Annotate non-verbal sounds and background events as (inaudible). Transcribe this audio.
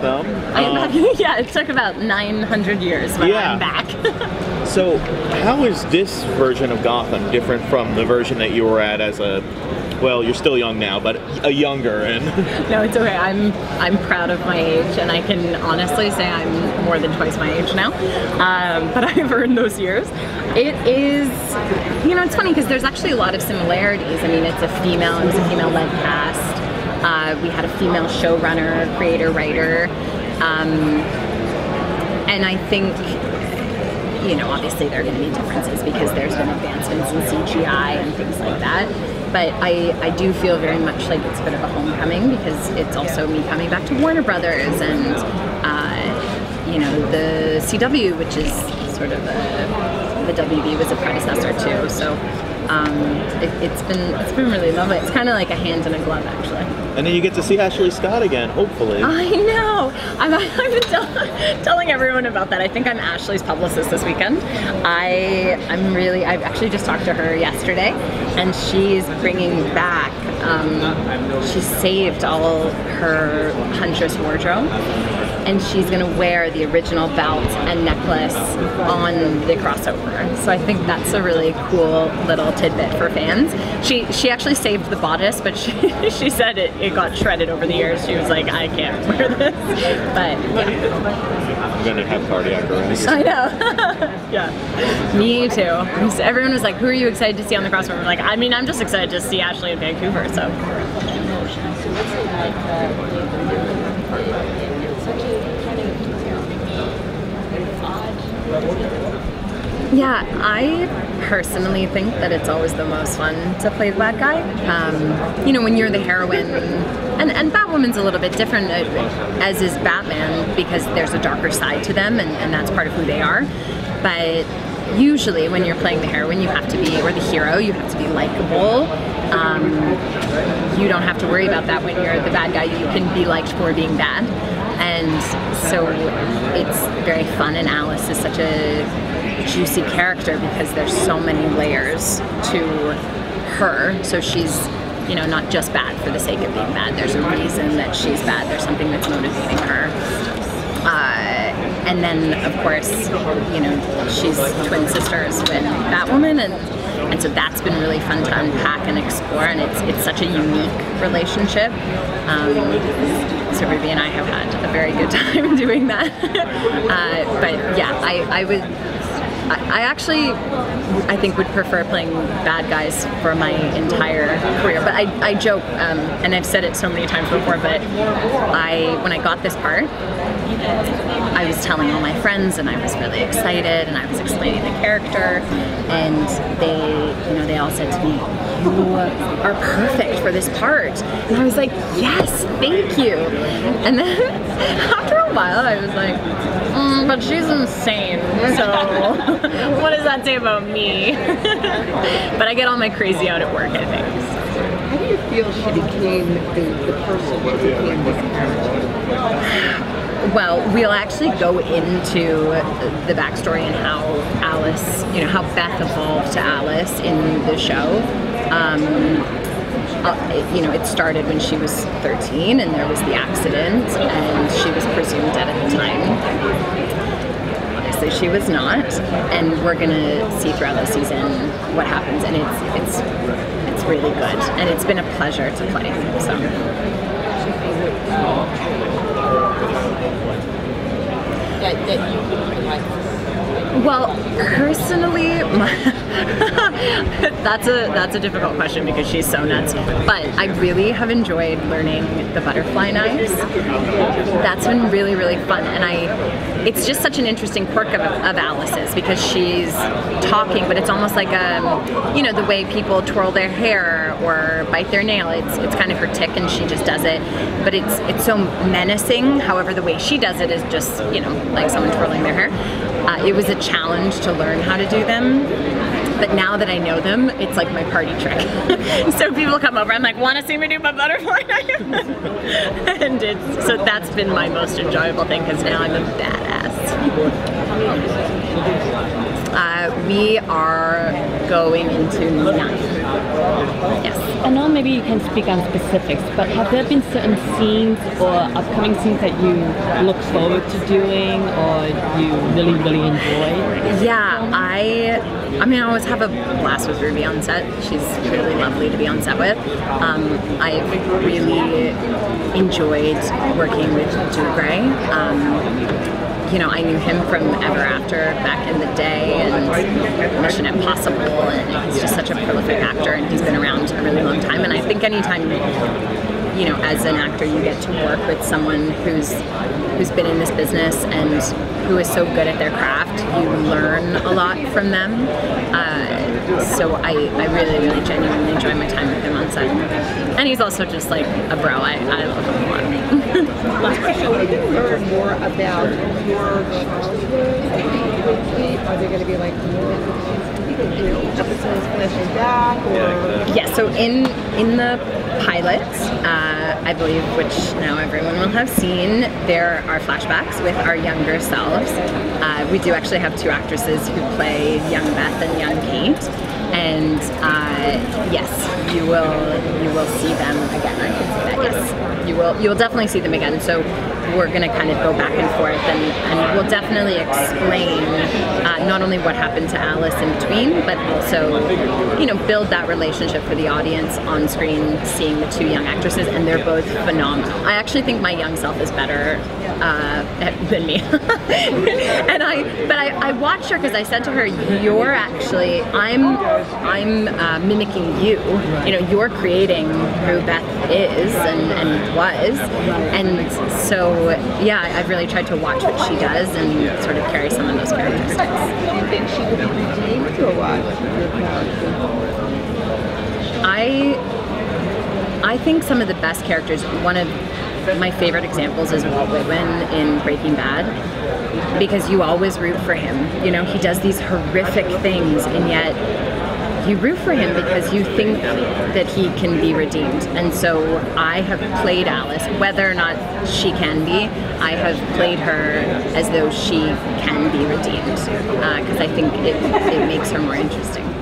Gotham. I'm Um, back. (laughs) yeah, it took about 900 years, but Yeah. I'm back. (laughs) so, how is this version of Gotham different from the version that you were at as a, well, you're still young now, but a younger and (laughs) no, it's okay. I'm I'm proud of my age, and I can honestly say I'm more than twice my age now. Um, but I've earned those years. It is, you know, it's funny because there's actually a lot of similarities. I mean, it's a female, it was a female-led cast. Uh, we had a female showrunner, creator, writer, um, and I think you know, obviously there are going to be differences because there's been advancements in CGI and things like that. But I, I do feel very much like it's a bit of a homecoming because it's also me coming back to Warner Brothers and, uh, you know, the CW, which is sort of a, the WB was a predecessor too. So um, it, it's been it's been really lovely. It's kind of like a hand in a glove, actually. and then you get to see Ashley Scott again, hopefully. I know. I'm, (laughs) I've been tell, telling everyone about that. I think I'm Ashley's publicist this weekend. I I'm really. I've actually just talked to her yesterday, and she's bringing back. Um, she saved all her Huntress wardrobe, and she's gonna wear the original belt and necklace on the crossover. So I think that's a really cool little tidbit for fans. She she actually saved the bodice, but she (laughs) she said it, it got shredded over the years. She was like, I can't (laughs) wear this. But yeah, I'm gonna have cardiac arrest. I know. (laughs) yeah, me too. Everyone was like, "Who are you excited to see on the crossover?" I'm like, I mean, I'm just excited to see Ashley in Vancouver. So Yeah, I personally think that it's always the most fun to play the bad guy. Um, you know, when you're the heroine, and, and Batwoman's a little bit different, uh, as is Batman, because there's a darker side to them, and, and that's part of who they are. But usually, when you're playing the heroine, you have to be, or the hero, you have to be likable. Um, you don't have to worry about that when you're the bad guy. You can be liked for being bad. And so it's very fun, and Alice is such a juicy character because there's so many layers to her. So she's, you know, not just bad for the sake of being bad. There's a reason that she's bad. There's something that's motivating her. And then, of course, you know, she's twin sisters with Batwoman, and and so that's been really fun to unpack and explore. And it's it's such a unique relationship. Um, so Ruby and I have had a very good (laughs) time doing that. (laughs) uh, but yeah, I, I would. I I actually, I think, would prefer playing bad guys for my entire career. But I, I joke, um, and I've said it so many times before. But I, when I got this part, I was telling all my friends, and I was really excited, and I was explaining the character, and they, you know, they all said to me, "You are perfect for this part," and I was like, "Yes, thank you." And then (laughs) after a while, I was like, mm, "But she's insane, so (laughs) what does that say about me?" (laughs) but I get all my crazy out at work, I think. How do you feel she became the, the person she became this character? Well, we'll actually go into the backstory and how Alice, you know, how Beth evolved to Alice in the show. Um, uh, you know, it started when she was 13 and there was the accident and she was presumed dead at the time. Obviously, she was not, and we're gonna see throughout the season what happens, and it's it's it's really good, and it's been a pleasure to play. So. That, that you would like Well, personally, my, (laughs) that's a that's a difficult question because she's so nuts. But I really have enjoyed learning the butterfly knives. That's been really really fun, and I it's just such an interesting quirk of, of Alice's because she's talking, but it's almost like um you know the way people twirl their hair or bite their nail. It's it's kind of her tic, and she just does it. But it's it's so menacing. However, the way she does it is just you know like someone twirling their hair. Uh, it was a challenge to learn how to do them. But now that I know them, it's like my party trick. (laughs) so people come over, I'm like, want to see me do my butterfly knife? (laughs) and it's so that's been my most enjoyable thing because now I'm a badass. Uh, we are going into nine. Yes. Maybe you can speak on specifics, but have there been certain scenes or upcoming scenes that you look forward to doing or you really, really enjoy? Yeah, I I mean I always have a blast with Ruby on set. She's really lovely to be on set with. Um, I've really enjoyed working with Dougray. Um, you know, I knew him from Ever After back in the day and Mission Impossible, and he's just such a prolific actor, and he's been around a really long time. And I think anytime, you know, as an actor, you get to work with someone who's who's been in this business and who is so good at their craft, you learn a lot from them. Uh, so I, I really, really genuinely enjoy my time with him on set. And he's also just like a bro. I, I love him a lot. Last question, we can learn more about your childhood. Are there going to be like more Yeah, so in in the pilot, uh, I believe, which now everyone will have seen, there are flashbacks with our younger selves. Uh, we do actually have two actresses who play young Beth and young Kate, and uh, yes, you will you will see them again. I can say that. Yes, you will you will definitely see them again. So we're going to kind of go back and forth, and, and we'll definitely explain not only what happened to Alice in between, but also you know build that relationship for the audience on screen, seeing the two young actresses, and they're both phenomenal. I actually think my young self is better uh, (laughs) than me, (laughs) and I but I, I watched her because I said to her, "You're actually I'm I'm uh, mimicking you. You know, you're creating who Beth is and, and was, and so yeah, I've really tried to watch what she does and sort of carry some of those characteristics. Do you think she could be redeemed? Your character? I I think some of the best characters. One of my favorite examples is Walt Whitman in Breaking Bad, because you always root for him. You know, he does these horrific things, and yet you root for him because you think that he can be redeemed. And so I have played Alice, whether or not she can be. I have played her as though she can be redeemed uh, because I think it, it makes her more interesting.